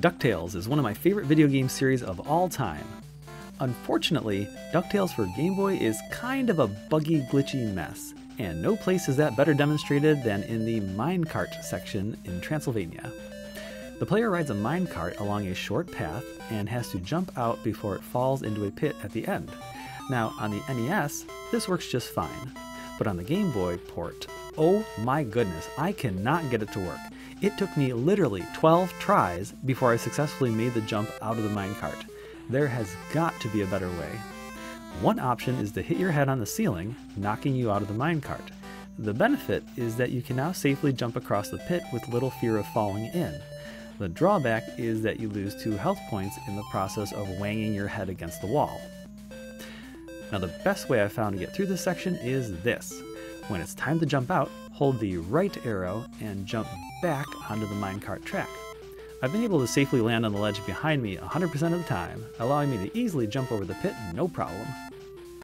DuckTales is one of my favorite video game series of all time. Unfortunately, DuckTales for Game Boy is kind of a buggy, glitchy mess, and no place is that better demonstrated than in the minecart section in Transylvania. The player rides a minecart along a short path and has to jump out before it falls into a pit at the end. Now, on the NES, this works just fine, but on the Game Boy port, oh my goodness, I cannot get it to work. It took me literally 12 tries before I successfully made the jump out of the minecart. There has got to be a better way. One option is to hit your head on the ceiling, knocking you out of the minecart. The benefit is that you can now safely jump across the pit with little fear of falling in. The drawback is that you lose two health points in the process of wanging your head against the wall. Now the best way I've found to get through this section is this. When it's time to jump out, hold the right arrow and jump back onto the minecart track. I've been able to safely land on the ledge behind me 100% of the time, allowing me to easily jump over the pit no problem.